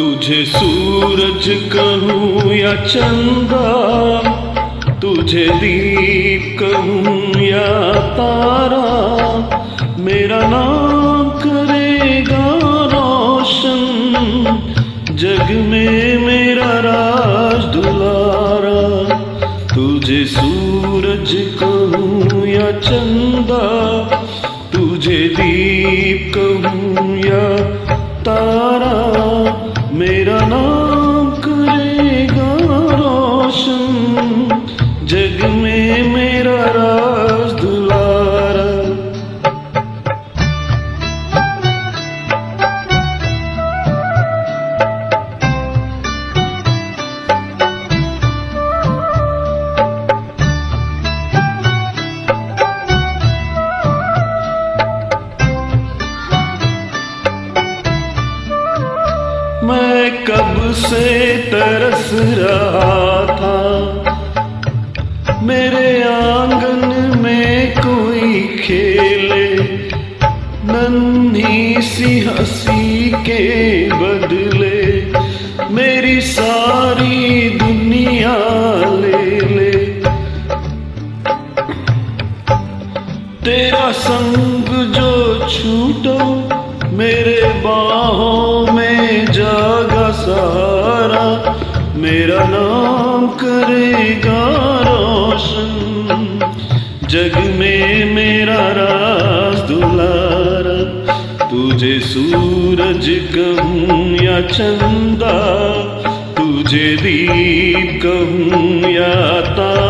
तुझे सूरज कहूँ या चंदा, तुझे दीप कहूँ या तारा, मेरा नाम करेगा रोशन, जग में मेरा राज दुलारा। तुझे सूरज कहूँ या चंदा, तुझे दीप कहूँ या तारा। मेरा नाम से तरस रहा था। मेरे आँगन में कोई खेले, नन्ही सी हँसी के बदले मेरी सारी दुनिया ले ले। तेरा संग जो छूटो, मेरे बाहों में जागा सारा मेरा नाम करेगा रोशन। जग में मेरा राज दुलारा। तुझे सूरज कहूँ या चंदा। तुझे दीप कहूँ या तारा।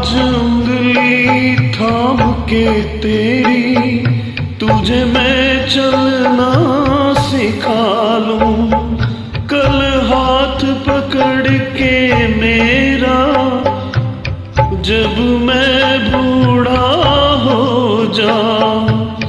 आज उंगली थाम के तेरी, तुझे मैं चलना सिखा लूँ। कल हाथ पकड़ के मेरा, जब मैं बूढ़ा हो जाऊँ।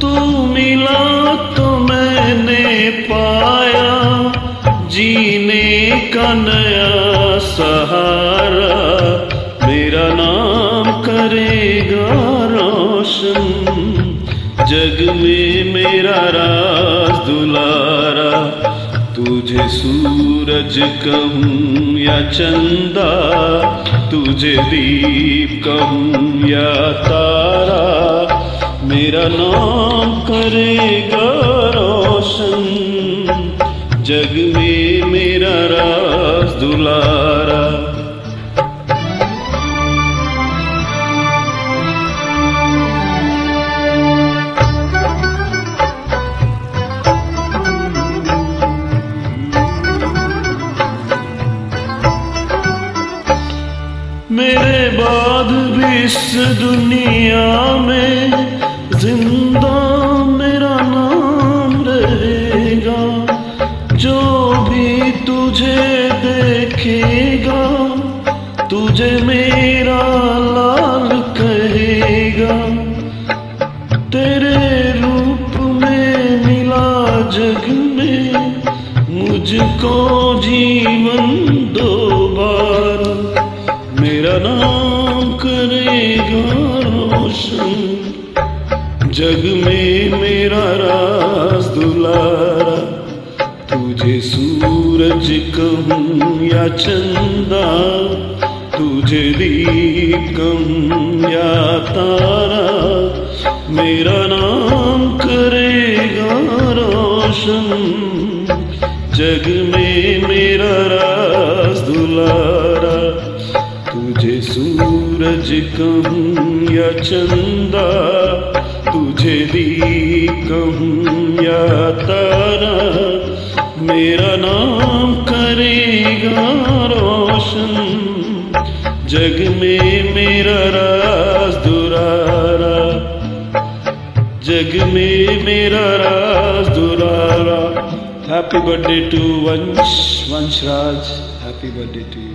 तू मिला तो मैंने पाया, जीने का नया सहारा। नाम करेगा रोशन। जग में मेरा राज दुलारा। तुझे सूरज कहूँ या चंदा, तुझे दीप कहूँ या तारा। मेरा नाम करेगा रोशन। जग में मेरा राज दुलारा। मेरे बाद भी इस दुनिया में ज़िंदा मेरा नाम रहेगा। जो भी तुझे देखेगा, तुझे मेरा लाल कहेगा। तेरे रूप में मिला जग में, मुझको मेरा नाम करेगा रोशन। जग में मेरा राज दुलारा। तुझे सूरज कहूँ या चंदा। तुझे दीप कहूँ या तारा। मेरा नाम करेगा रोशन। जग में मेरा राज दुलारा। सूरज कहूँ या चंदा, तुझे दीप कहूँ या तारा, मेरा नाम करेगा रोशन। जग में मेरा राज दुरारा, जग में मेरा राज दुरारा। Happy birthday to Vansh Vansh Raj happy birthday to you